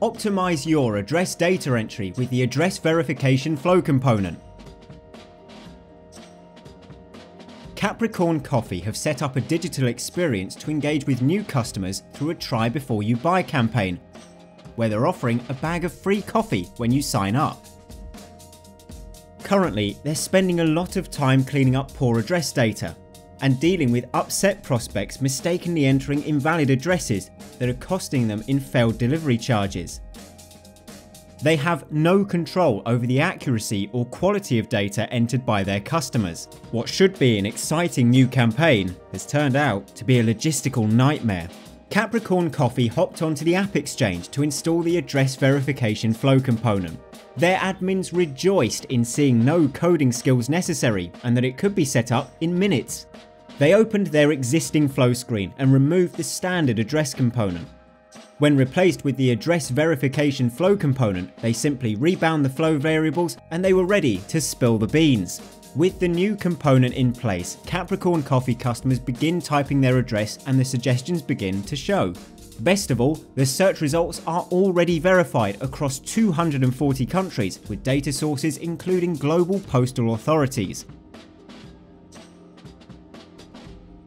Optimize your address data entry with the Address Verification Flow component. Capricorn Coffee have set up a digital experience to engage with new customers through a try before you buy campaign, where they're offering a bag of free coffee when you sign up. Currently, they're spending a lot of time cleaning up poor address data and dealing with upset prospects mistakenly entering invalid addresses that are costing them in failed delivery charges. They have no control over the accuracy or quality of data entered by their customers. What should be an exciting new campaign has turned out to be a logistical nightmare. Capricorn Coffee hopped onto the App Exchange to install the address verification flow component. Their admins rejoiced in seeing no coding skills necessary and that it could be set up in minutes. They opened their existing flow screen and removed the standard address component. When replaced with the address verification flow component, they simply rebound the flow variables and they were ready to spill the beans. With the new component in place, Capricorn Coffee customers begin typing their address and the suggestions begin to show. Best of all, the search results are already verified across 240 countries with data sources including global postal authorities.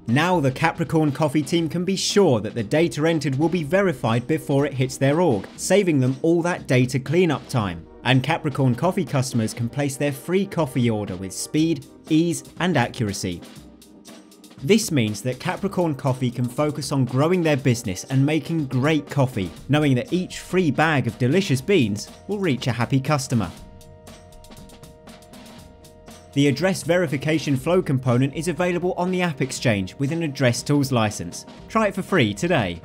Now the Capricorn Coffee team can be sure that the data entered will be verified before it hits their org, saving them all that data cleanup time. And Capricorn Coffee customers can place their free coffee order with speed, ease and accuracy. This means that Capricorn Coffee can focus on growing their business and making great coffee, knowing that each free bag of delicious beans will reach a happy customer. The address verification flow component is available on the App Exchange with an Address Tools license. Try it for free today.